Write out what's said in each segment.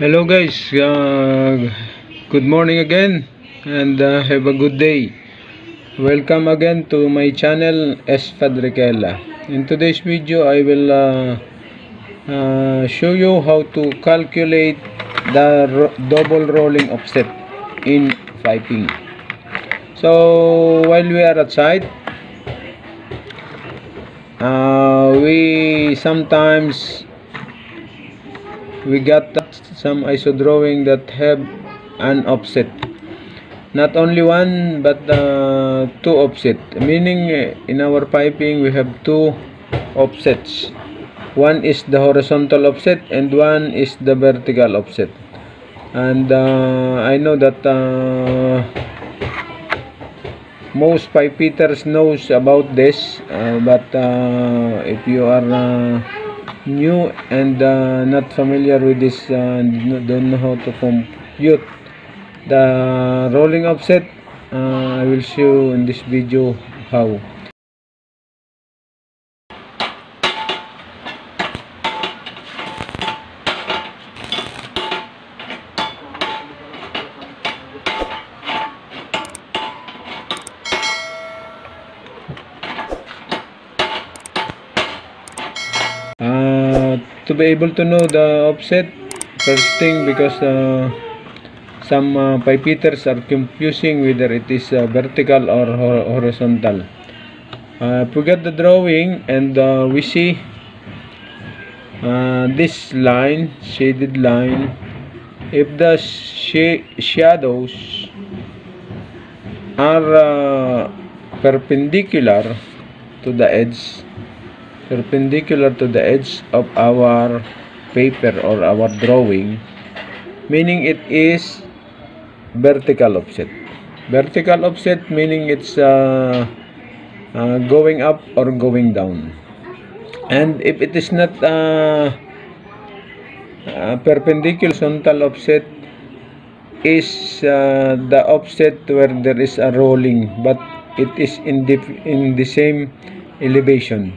Hello guys, uh, good morning again and uh, have a good day. Welcome again to my channel S. Fadrikela. In today's video, I will uh, uh, show you how to calculate the ro double rolling offset in piping. So while we are outside, uh, we sometimes we got some ISO drawing that have an offset. Not only one but uh, two offset. Meaning uh, in our piping we have two offsets. One is the horizontal offset and one is the vertical offset. And uh, I know that uh, most pipe fitters knows about this uh, but uh, if you are uh, new and uh, not familiar with this uh, don't know how to compute the rolling offset uh, I will show in this video how uh, to be able to know the offset first thing because uh, some uh, pipe fitters are confusing whether it is uh, vertical or hor horizontal. Uh, if we get the drawing and uh, we see uh, this line shaded line if the sh shadows are uh, perpendicular to the edge perpendicular to the edge of our paper or our drawing meaning it is vertical offset. Vertical offset meaning it's uh, uh, going up or going down. And if it is not uh, uh, perpendicular horizontal offset is uh, the offset where there is a rolling but it is in the in the same elevation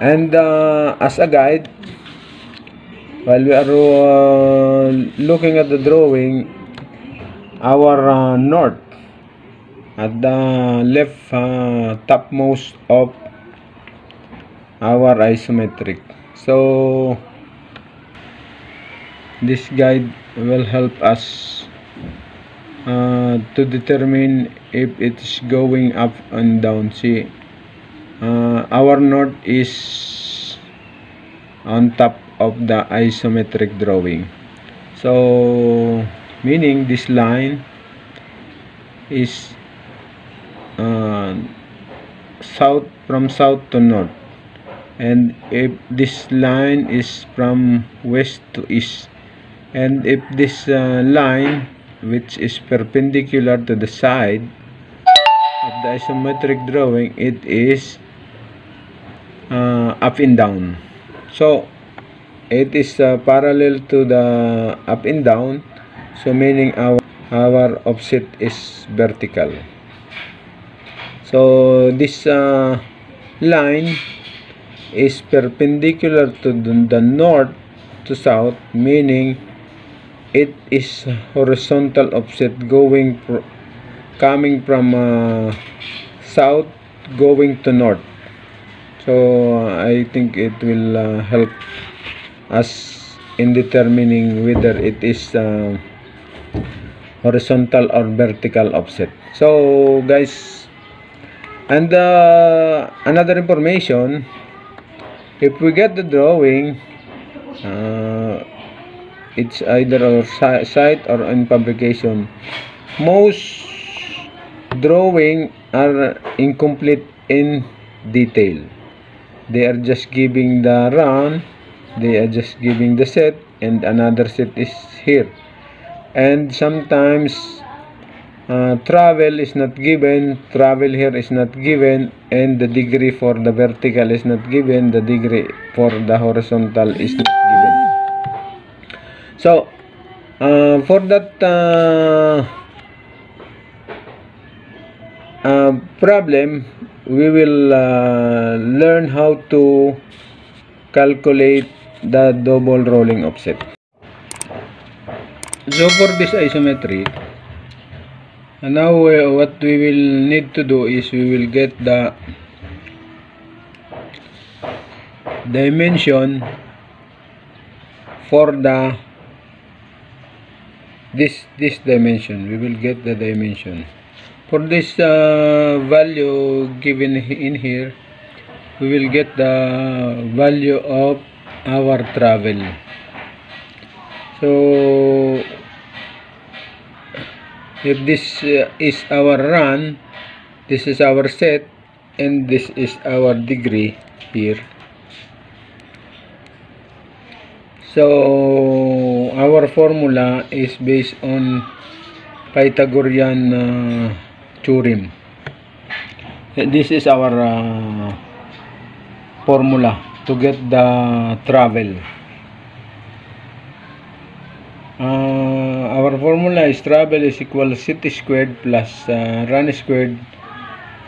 and uh, as a guide while we are uh, looking at the drawing our uh, north at the left uh, topmost of our isometric. So this guide will help us uh, to determine if it's going up and down. See uh, our north is on top of the isometric drawing. So meaning this line is uh, south from south to north. And if this line is from west to east. And if this uh, line which is perpendicular to the side of the isometric drawing it is uh, up and down. So it is uh, parallel to the up and down. So meaning our our offset is vertical. So this uh, line is perpendicular to the, north to south meaning it is horizontal offset going coming from uh, south going to north so I think it will uh, help us in determining whether it is uh, horizontal or vertical offset. So guys and uh, another information if we get the drawing uh, it's either our si site or in publication. Most drawing are incomplete in detail they are just giving the run they are just giving the set and another set is here. And sometimes uh, travel is not given travel here is not given and the degree for the vertical is not given the degree for the horizontal is not given. So uh, for that uh, uh, problem we will uh, learn how to calculate the double rolling offset. So for this isometry now uh, what we will need to do is we will get the dimension for the this this dimension. We will get the dimension for this uh, value given in here we will get the value of our travel. So if this uh, is our run this is our set and this is our degree here. So our formula is based on Pythagorean uh, theorem this is our uh, formula to get the travel. Uh, our formula is travel is equal city squared plus uh, run squared.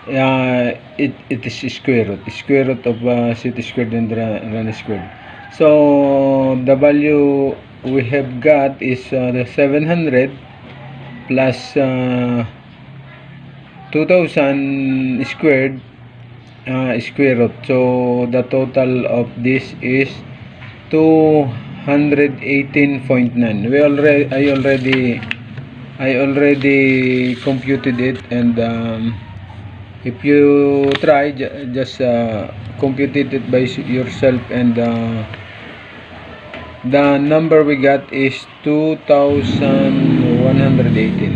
Uh, it, it is square root square root of uh, ct squared and run squared. So the value we have got is uh, the 700 plus uh, 2000 squared uh, square root. So the total of this is 218.9 we already I already I already computed it and um, if you try just uh, compute it by yourself and uh, the number we got is 2118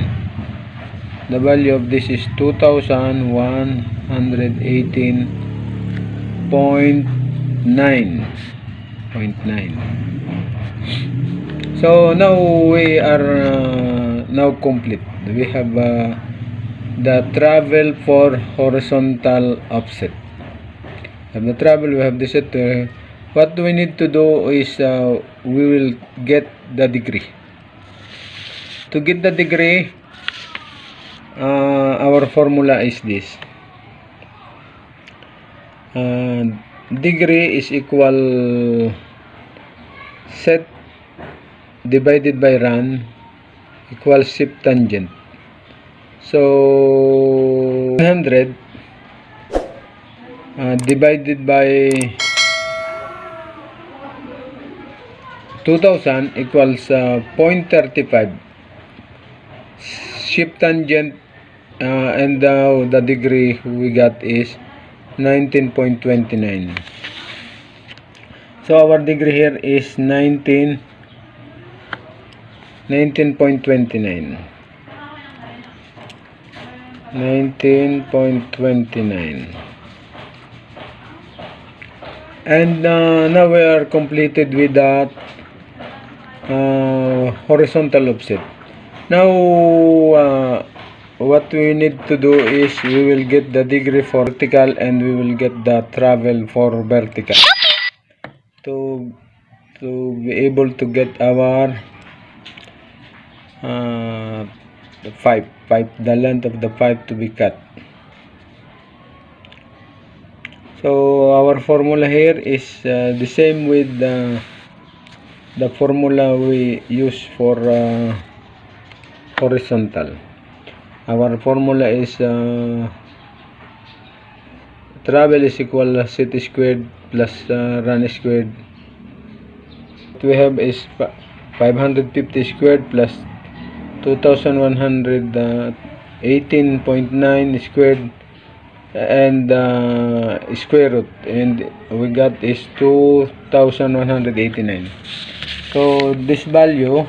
the value of this is 2118.9 so now we are uh, now complete. We have uh, the travel for horizontal offset. Have the travel we have the set uh, what we need to do is uh, we will get the degree. To get the degree uh, our formula is this. Uh, degree is equal set divided by run equals shift tangent. So 100 uh, divided by 2000 equals uh, 0.35 shift tangent uh, and now the degree we got is 19.29 so our degree here is 19 19.29 19.29 and uh, now we are completed with that uh, horizontal offset. Now uh, what we need to do is we will get the degree for vertical and we will get the travel for vertical. To to be able to get our uh, the pipe pipe the length of the pipe to be cut. So our formula here is uh, the same with the the formula we use for uh, horizontal our formula is uh, travel is equal to ct squared plus uh, run squared what we have is 550 squared plus 2118.9 squared and uh, square root and we got is 2189 so this value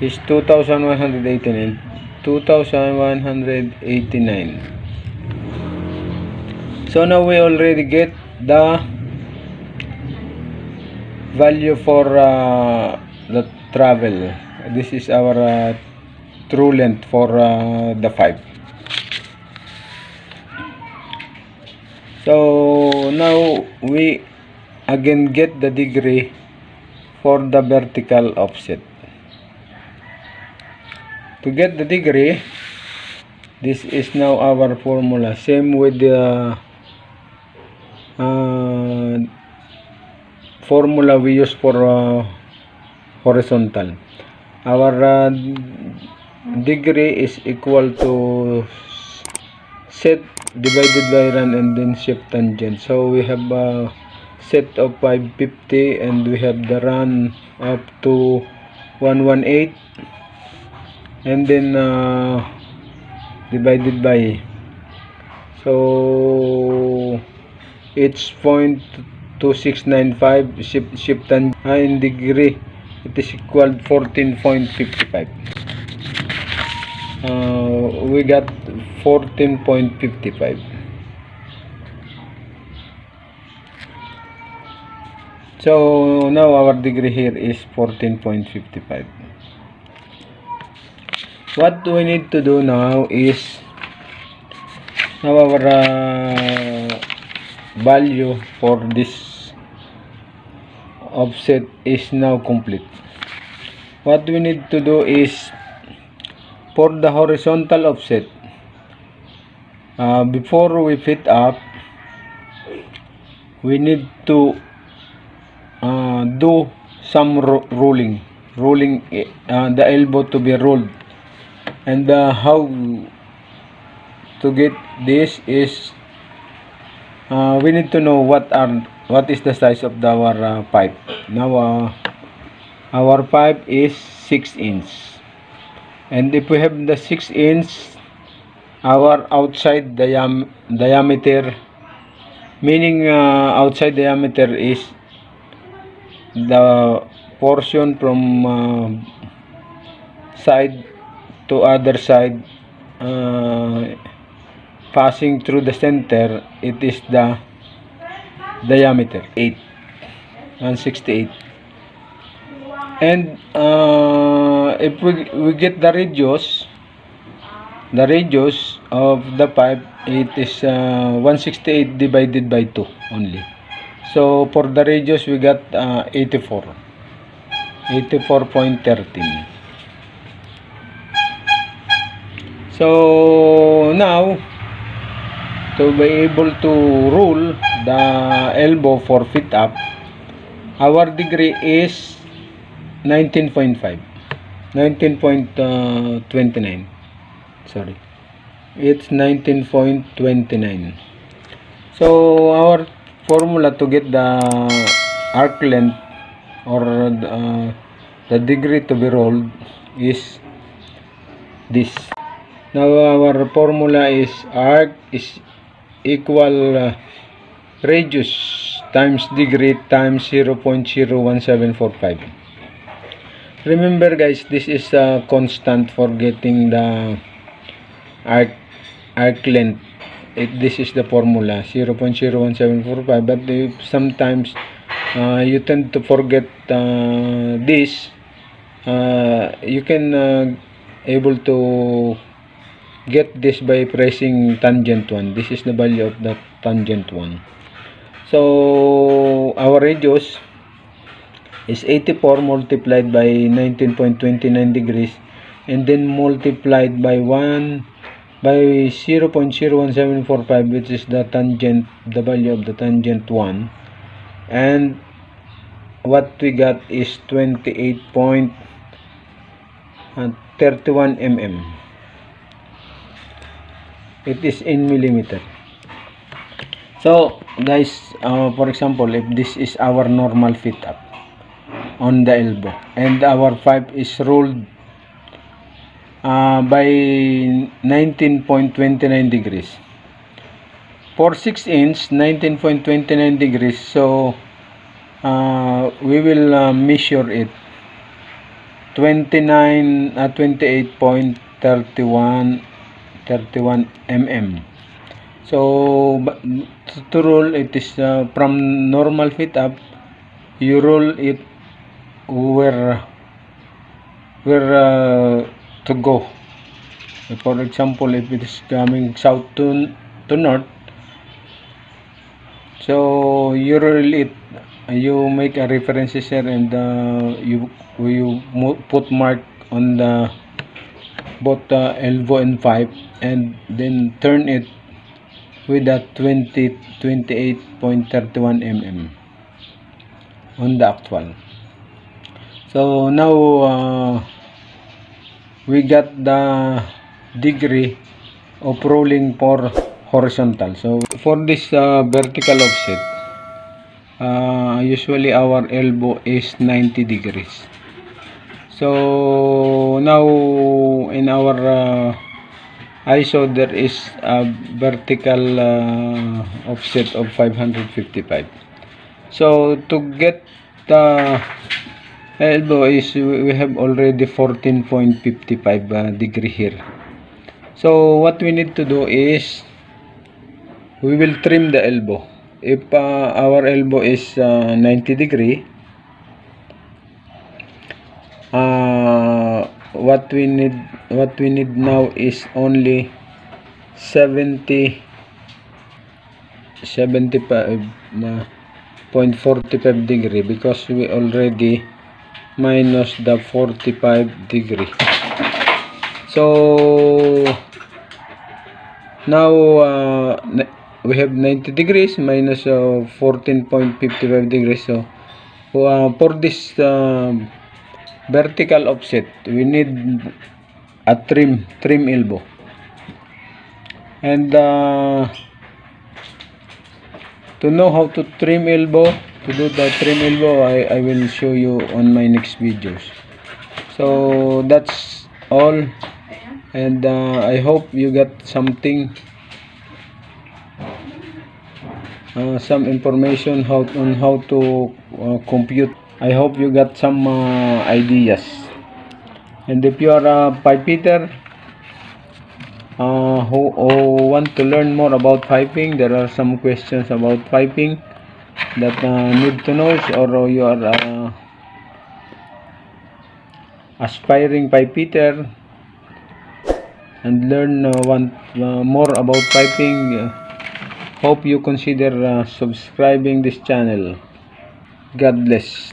is 2189 2189 so now we already get the value for uh, the travel. This is our uh, true length for uh, the 5 so now we again get the degree for the vertical offset to get the degree this is now our formula. Same with the uh, formula we use for uh, horizontal. Our uh, degree is equal to set divided by run and then shift tangent. So we have a set of 550 and we have the run up to 118 and then uh, divided by so it's point 2695 shift shift tangent uh, in degree it is equal 14.55 uh, we got 14.55 so now our degree here is 14.55 what we need to do now is now our uh, value for this offset is now complete. What we need to do is for the horizontal offset uh, before we fit up we need to uh, do some ro rolling rolling uh, the elbow to be rolled and uh, how to get this is uh, we need to know what are what is the size of the, our uh, pipe. Now uh, our pipe is 6 inch. And if we have the 6 inch our outside diam diameter meaning uh, outside diameter is the portion from uh, side to other side uh, passing through the center it is the diameter 8 168 and uh, if we, we get the radius the radius of the pipe it is uh, 168 divided by 2 only. So for the radius we got uh, 84 84.13 so now to be able to roll the elbow for fit up our degree is 19.5 19.29 sorry. It's 19.29 so our formula to get the arc length or the, uh, the degree to be rolled is this now our formula is arc is equal uh, radius times degree times 0.01745 remember guys this is a constant for getting the arc arc length. It, this is the formula 0.01745 but if sometimes uh, you tend to forget uh, this uh, you can uh, able to get this by pressing tangent 1 this is the value of the tangent 1 so our radius is 84 multiplied by 19.29 degrees and then multiplied by 1 by 0.01745 which is the tangent the value of the tangent 1 and what we got is 28.31 mm it is in millimeter. So guys uh, for example if this is our normal fit up on the elbow and our pipe is rolled uh, by 19.29 degrees. For 6 inch 19.29 degrees. So uh, we will uh, measure it 29 uh, 28.31 31 mm so to roll it is uh, from normal fit up you roll it where where uh, to go. For example if it is coming south to to north so you roll it you make a references here and uh, you you put mark on the both uh, elbow and pipe and then turn it with a 20 28.31 mm on the actual so now uh, we got the degree of rolling for horizontal. So for this uh, vertical offset, uh, usually our elbow is 90 degrees. So now in our uh, ISO there is a vertical uh, offset of 555. So to get the elbow is we have already 14.55 uh, degree here. So what we need to do is we will trim the elbow. If uh, our elbow is uh, 90 degree, uh, what we need what we need now is only 70 75 uh, 0.45 degree because we already minus the 45 degree. So now uh, we have 90 degrees minus uh, 14.55 degrees. So uh, for this um vertical offset. We need a trim trim elbow. And uh, to know how to trim elbow to do the trim elbow I, I will show you on my next videos. So that's all. And uh, I hope you got something uh, some information how on how to uh, compute I hope you got some uh, ideas. And if you are a pipeter uh, who, who want to learn more about piping there are some questions about piping that uh, need to know. Or you are uh, aspiring pipeter and learn uh, want uh, more about piping uh, hope you consider uh, subscribing this channel. God bless